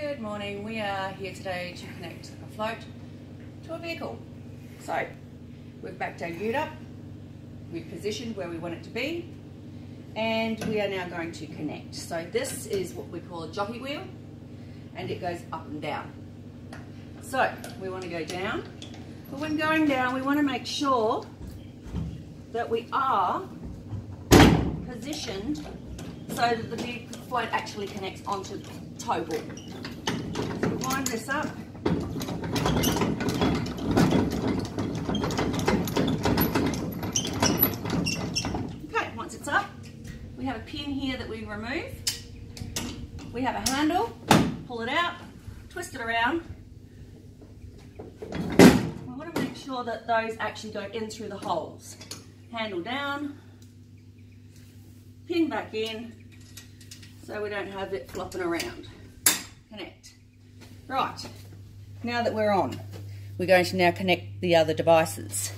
Good morning. We are here today to connect a float to a vehicle. So we've backed our ute up, we've positioned where we want it to be, and we are now going to connect. So this is what we call a jockey wheel, and it goes up and down. So we want to go down, but when going down, we want to make sure that we are positioned so that the vehicle float actually connects onto the tow ball. So wind this up. Okay, once it's up, we have a pin here that we remove. We have a handle, pull it out, twist it around. We want to make sure that those actually go in through the holes. Handle down, pin back in, so we don't have it flopping around. Connect. Right, now that we're on, we're going to now connect the other devices.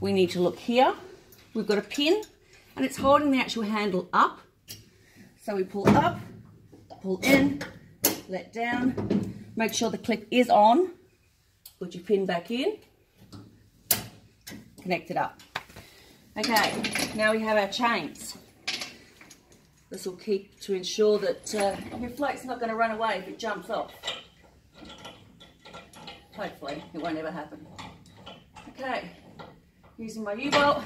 We need to look here. We've got a pin and it's holding the actual handle up. So we pull up, pull in, let down, make sure the clip is on, put your pin back in, connect it up. Okay, now we have our chains. This will keep to ensure that uh, your float's not going to run away if it jumps off. Hopefully, it won't ever happen. Okay, using my U-bolt,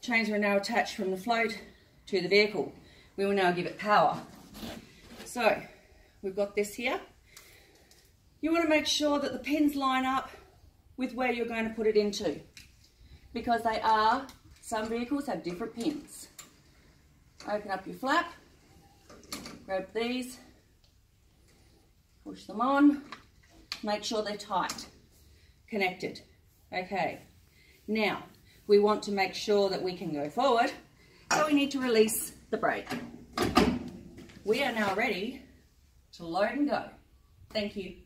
chains are now attached from the float to the vehicle. We will now give it power. So, we've got this here. You want to make sure that the pins line up with where you're going to put it into because they are, some vehicles have different pins. Open up your flap, grab these, push them on, make sure they're tight, connected. Okay, now we want to make sure that we can go forward, so we need to release the brake. We are now ready to load and go. Thank you.